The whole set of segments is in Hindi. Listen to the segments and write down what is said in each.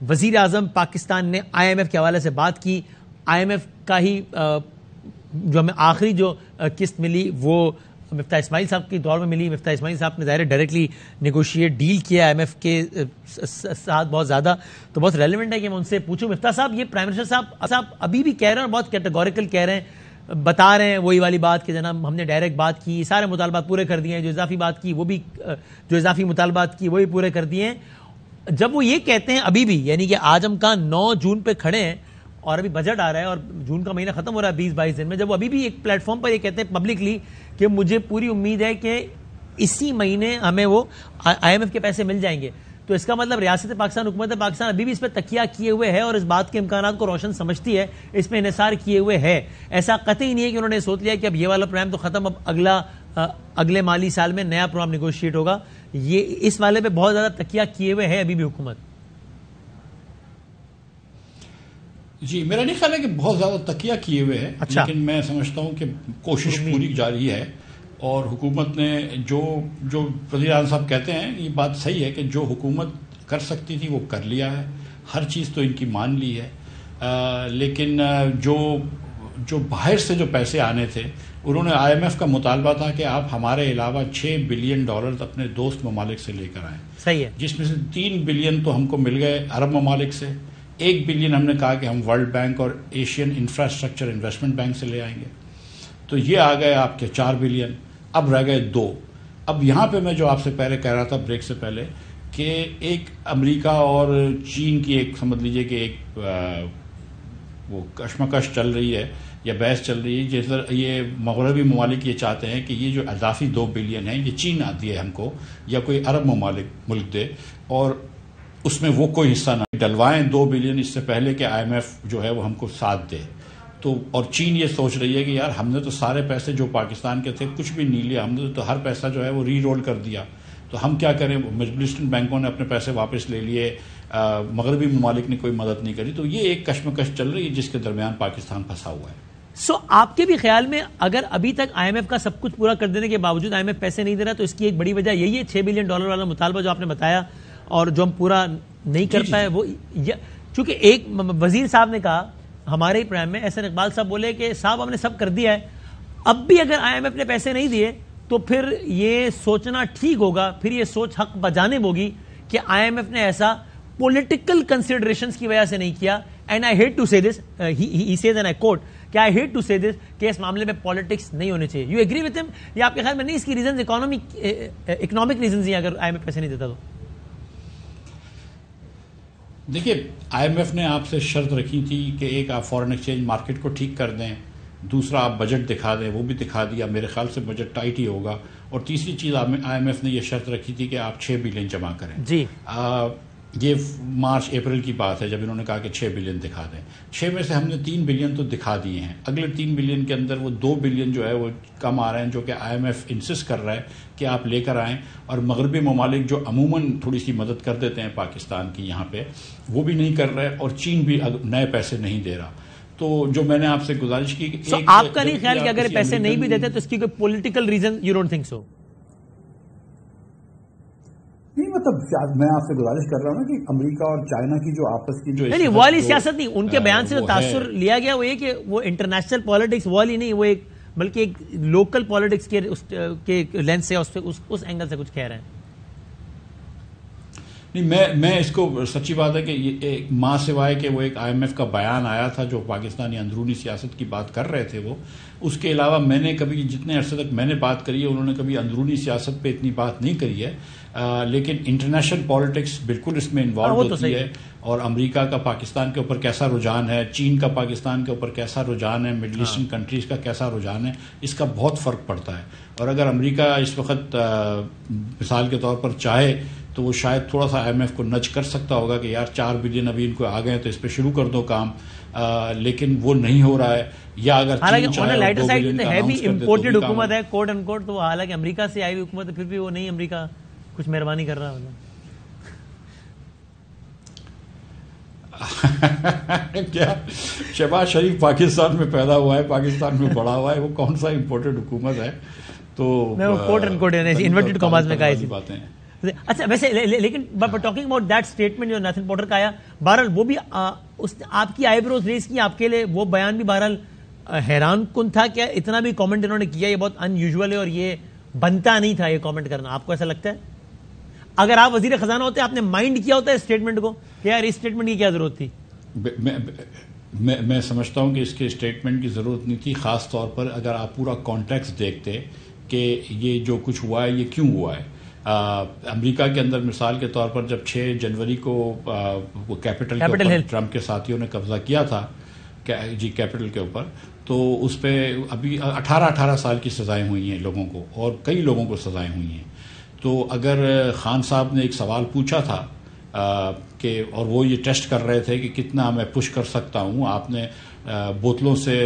वज़ीर आज़म पाकिस्तान ने आईएमएफ के हवाले से बात की। आईएमएफ का ही जो हमें आखिरी जो किस्त मिली, वो मफ्ता इसमाइल साहब के दौर में मिली। मिफ्ता इसमाइल साहब ने ज़ाहिर डायरेक्टली नेगोशिएट डील किया आई एम एफ़ के साथ बहुत ज़्यादा। तो बहुत रेलिवेंट है कि मैं उनसे पूछूँ। मिफ्ता साहब, ये प्राइम मिनिस्टर साहब साहब अभी भी कह रहे हैं और बहुत कैटेगोरिकल कह रहे हैं, बता रहे हैं वही वाली बात कि जनाब हमने डायरेक्ट बात की, सारे मुतालबात पूरे कर दिए हैं, जो इजाफी बात की, वो भी जो इजाफी मुतालबात की, वो भी पूरे कर दिए हैं। जब वो ये कहते हैं अभी भी, यानी कि आज हम कहा नौ जून पे खड़े हैं और अभी बजट आ रहा है और जून का महीना खत्म हो रहा है बीस बाईस दिन में, जब वो अभी भी एक प्लेटफॉर्म पर ये कहते हैं पब्लिकली कि मुझे पूरी उम्मीद है कि इसी महीने हमें वो आईएमएफ के पैसे मिल जाएँगे। तो इसका मतलब रियासत पाकिस्तान, हुकूमत पाकिस्तान अभी भी इस पर तकिया किए हुए है और इस बात के इम्कान को रोशन समझती है, इस पर इसार किए हुए है। ऐसा कतई नहीं है कि उन्होंने सोच लिया कि अब ये वाला प्रोग्राम तो खत्म, अब अगला अगले माली साल में नया प्रोग्राम निगोशिएट होगा। ये इस वाले पे बहुत ज़्यादा तकिया किए हुए है अभी भी हुकूमत। जी मेरा नहीं ख्याल है कि बहुत ज़्यादा तकिया किए हुए हैं अच्छा। लेकिन मैं समझता हूँ कि कोशिश पूरी जारी है और हुकूमत ने जो जो वज़ीर साहब कहते हैं ये बात सही है कि जो हुकूमत कर सकती थी वो कर लिया है हर चीज़ तो इनकी मान ली है। आ, लेकिन जो जो बाहर से जो पैसे आने थे उन्होंने आईएमएफ का मुतालबा था कि आप हमारे अलावा छः बिलियन डॉलर अपने दोस्त ममालिक से लेकर आए। सही है। जिसमें से तीन बिलियन तो हमको मिल गए अरब ममालिक से। एक बिलियन हमने कहा कि हम वर्ल्ड बैंक और एशियन इंफ्रास्ट्रक्चर इन्वेस्टमेंट बैंक से ले आएँगे। तो ये आ गए आपके चार बिलियन अब रह गए दो। अब यहाँ पे मैं जो आपसे पहले कह रहा था ब्रेक से पहले कि एक अमेरिका और चीन की एक समझ लीजिए कि एक वो कशमकश चल रही है, या बहस चल रही है, जैसे ये मगरबी ममालिक ये चाहते हैं कि ये जो अजाफी दो बिलियन है, ये चीन आती है हमको, या कोई अरब ममालिक मुल्क दे, और उसमें वो कोई हिस्सा ना डलवाएँ दो बिलियन इससे पहले कि आईएमएफ जो है वो हमको साथ दे। तो और चीन ये सोच रही है कि यार हमने तो सारे पैसे जो पाकिस्तान के थे, कुछ भी नहीं लिया, हमने तो हर पैसा जो है वो री रोल कर दिया। तो हम क्या करें? मिडल बैंकों ने अपने पैसे वापस ले लिए। मगरबी ममालिक ने कोई मदद नहीं करी। तो ये एक कश्मकश चल रही है जिसके दरमियान पाकिस्तान फंसा हुआ है। सो so, आपके भी ख्याल में अगर अभी तक आईएमएफ का सब कुछ पूरा कर देने के बावजूद आईएमएफ पैसे नहीं दे रहा तो इसकी एक बड़ी वजह यही है छह बिलियन डॉलर वाला मुतालबा जो आपने बताया और जो हम पूरा नहीं कर पाए वो चूँकि एक वज़ीर साहब ने कहा हमारे ही प्रोग्राम में एहसन इकबाल साहब बोले कि साहब हमने सब कर दिया है। अब भी अगर आईएमएफ ने पैसे नहीं दिए तो फिर ये सोचना ठीक होगा, फिर ये सोच हक बजाने होगी कि आईएमएफ ने ऐसा पॉलिटिकल कंसिडरेशंस की वजह से नहीं किया। And I hate to say this he says and I quote कि I hate to say this कि इस मामले में पॉलिटिक्स नहीं होने चाहिए। यू एग्री विथ हिम या आपके ख्याल में नहीं इसकी रीजन इकोनॉमिक इकोनॉमिक रीजन ही अगर आईएमएफ पैसे नहीं देता तो? देखिए आईएमएफ ने आपसे शर्त रखी थी कि एक आप फॉरेन एक्सचेंज मार्केट को ठीक कर दें। दूसरा आप बजट दिखा दें वो भी दिखा दिया। मेरे ख्याल से बजट टाइट ही होगा। और तीसरी चीज़ आईएमएफ ने यह शर्त रखी थी कि आप छः बिलियन जमा करें। जी। आ, ये मार्च अप्रैल की बात है जब इन्होंने कहा कि छः बिलियन दिखा दें। छः में से हमने तीन बिलियन तो दिखा दिए हैं। अगले तीन बिलियन के अंदर वो दो बिलियन जो है वो कम आ रहे हैं जो कि आईएमएफ इंसिस्ट कर रहा है कि आप लेकर आएँ। और मगरबी ममालिक जो अमूमन थोड़ी सी मदद कर देते हैं पाकिस्तान की यहाँ पे वो भी नहीं कर रहे और चीन भी नए पैसे नहीं दे रहा। तो जो मैंने आपसे गुजारिश की so, आपका नहीं ख्याल कि अगर पैसे नहीं भी देते तो इसकी कोई political reason you don't think so नहीं मतलब मैं आपसे गुजारिश कर रहा हूँ ना कि अमेरिका और चाइना की जो आपस की जो नहीं वाली सियासत नहीं उनके बयान से जो तासुर लिया गया वो ये कि वो इंटरनेशनल पॉलिटिक्स वाली नहीं वो एक बल्कि एक लोकल पॉलिटिक्स के उस के लेंस से उस, उस, उस एंगल से कुछ कह रहे हैं। नहीं मैं मैं इसको सच्ची बात है कि ये एक माँ सिवाय के वो एक आईएमएफ का बयान आया था जो पाकिस्तानी अंदरूनी सियासत की बात कर रहे थे वो। उसके अलावा मैंने कभी जितने अरसे तक मैंने बात करी है उन्होंने कभी अंदरूनी सियासत पे इतनी बात नहीं करी है। आ, लेकिन इंटरनेशनल पॉलिटिक्स बिल्कुल इसमें इन्वॉल्व हाँ, तो होती है। और अमेरिका का पाकिस्तान के ऊपर कैसा रुझान है चीन का पाकिस्तान के ऊपर कैसा रुझान है मिडल ईस्टर्न कंट्रीज़ का कैसा रुझान है इसका बहुत फ़र्क पड़ता है। और अगर अमेरिका इस वक्त मिसाल के तौर पर चाहे तो वो शायद थोड़ा सा आईएमएफ को नच कर सकता होगा कि यार चार बिलियन अभी इनको आ गए तो इस पर शुरू कर दो काम। आ, लेकिन वो नहीं हो रहा है। या अगर हालाँकि साइड है भी इम्पोर्टेड हुकूमत है कोड एंड तो हालाँकि अमेरिका से आई हुई हुकूमत है फिर भी वो नहीं अमेरिका कुछ मेहरबानी कर रहा है क्या? शहबाज शरीफ पाकिस्तान में पैदा हुआ है पाकिस्तान में बड़ा हुआ है वो कौन सा इम्पोर्टेड हुकूमत है? तो मैं वो quote and quote inverted commas में कहा बातें अच्छा वैसे ले, ले, लेकिन टॉकिंग अबाउट दैट स्टेटमेंट जो नैथन पॉटर का आया बहरहाल वो भी आ, उस आपकी आईब्रोज रेस की आपके लिए वो बयान भी बहरहाल हैरान कन था क्या? इतना भी कमेंट इन्होंने किया ये बहुत अनयूजुअल है और ये बनता नहीं था ये कमेंट करना। आपको ऐसा लगता है? अगर आप वज़ीर खजाना होते आपने माइंड किया होता है स्टेटमेंट को यार इस स्टेटमेंट की क्या ज़रूरत थी? मैं, मैं मैं समझता हूँ कि इसके स्टेटमेंट की ज़रूरत नहीं थी ख़ास तौर पर अगर आप पूरा कॉन्टेक्स्ट देखते कि ये जो कुछ हुआ है ये क्यों हुआ है। अमेरिका के अंदर मिसाल के तौर पर जब 6 जनवरी को वो कैपिटल के ऊपर ट्रंप के साथियों ने कब्जा किया था जी कैपिटल के ऊपर तो उस पर अभी 18 18 साल की सज़ाएँ हुई हैं लोगों को और कई लोगों को सज़ाएँ हुई हैं। तो अगर खान साहब ने एक सवाल पूछा था कि, और वो ये टेस्ट कर रहे थे कि कितना मैं पुश कर सकता हूँ। आपने बोतलों से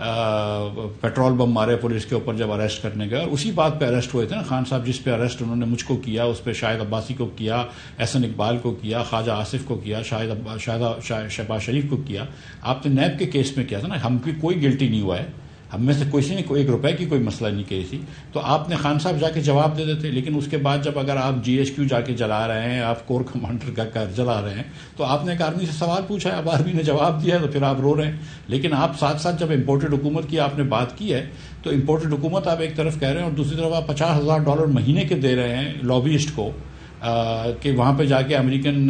पेट्रोल बम मारे पुलिस के ऊपर जब अरेस्ट करने गए। और उसी बात पे अरेस्ट हुए थे ना खान साहब, जिस पे अरेस्ट उन्होंने मुझको किया, उस पर शाहिद अब्बासी को किया, एहसन इकबाल को किया, ख्वाजा आसिफ को किया, शाहिद शाहिद शहबाज शरीफ को किया। आपने नैब के केस में किया था ना, हम कोई गिल्टी नहीं हुआ है। हम में से किसी ने कोई एक रुपए की कोई मसला नहीं कही थी तो आपने खान साहब जाके जवाब दे देते, लेकिन उसके बाद जब अगर आप जीएचक्यू जाके जला रहे हैं, आप कोर कमांडर का घर जला रहे हैं तो आपने एक आर्मी से सवाल पूछा है, अब आर्मी ने जवाब दिया है तो फिर आप रो रहे हैं। लेकिन आप साथ साथ जब इम्पोर्टेड हुकूमत की आपने बात की है तो इम्पोर्टेड हुकूमत आप एक तरफ़ कह रहे हैं और दूसरी तरफ़ आप पचास हज़ार डॉलर महीने के दे रहे हैं लॉबिस्ट को कि वहाँ पर जाके अमेरिकन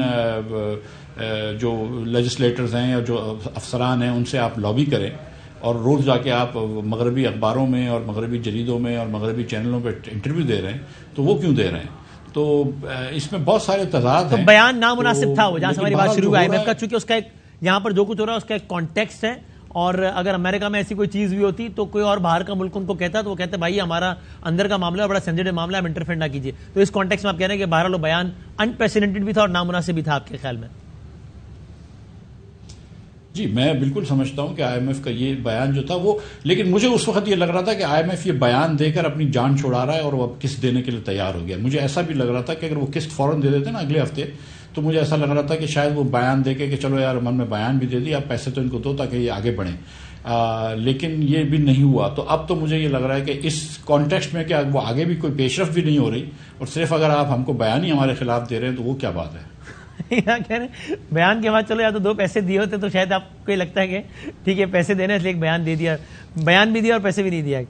जो लेजिस्लेटर्स हैं या जो अफसरान हैं, उनसे आप लॉबी करें। और रोज़ जाके आप मगरबी अखबारों में और मगरबी जरीदों में और मगरबी चैनलों पर इंटरव्यू दे रहे हैं तो वो क्यों दे रहे हैं? तो इसमें बहुत सारे तजाद तो हैं। बयान नामुनासिब तो, था वो जहाँ से हमारी बात शुरू हुई आईएमएफ का चूँकि उसका एक यहाँ पर जो कुछ हो रहा है उसका एक कॉन्टेक्स्ट है। और अगर अमेरिका में ऐसी कोई चीज़ भी होती तो कोई और बाहर का मुल्क उनको कहता तो वो कहते भाई हमारा अंदर का मामला बड़ा सेंसिटिव मामला है इंटरफेयर ना कीजिए। तो इस कॉन्टेक्स्ट में आप कह रहे हैं कि बाहर बयान अनप्रेसिडेंटेड भी था और नामुनासिब भी था आपके ख्याल में? जी मैं बिल्कुल समझता हूँ कि आईएमएफ का ये बयान जो था वो लेकिन मुझे उस वक्त ये लग रहा था कि आईएमएफ ये बयान देकर अपनी जान छुड़ा रहा है और वो अब किस्त देने के लिए तैयार हो गया। मुझे ऐसा भी लग रहा था कि अगर वो किस्त फ़ौरन दे देते ना अगले हफ़्ते तो मुझे ऐसा लग रहा था कि शायद वो बयान दे के कि चलो यार मन में बयान भी दे दी आप पैसे तो इनको दो ताकि ये आगे बढ़े। आ, लेकिन ये भी नहीं हुआ। तो अब तो मुझे ये लग रहा है कि इस कॉन्टेक्स्ट में क्या वो आगे भी कोई पेशरफ भी नहीं हो रही और सिर्फ़ अगर आप हमको बयान ही हमारे खिलाफ दे रहे हैं तो वो क्या बात है? यहाँ कह रहे बयान के बाद चलो या तो दो पैसे दिए होते तो शायद आपको लगता है कि, ठीक है, पैसे देने इसलिए एक बयान दे दिया, बयान भी दिया और पैसे भी नहीं दिया।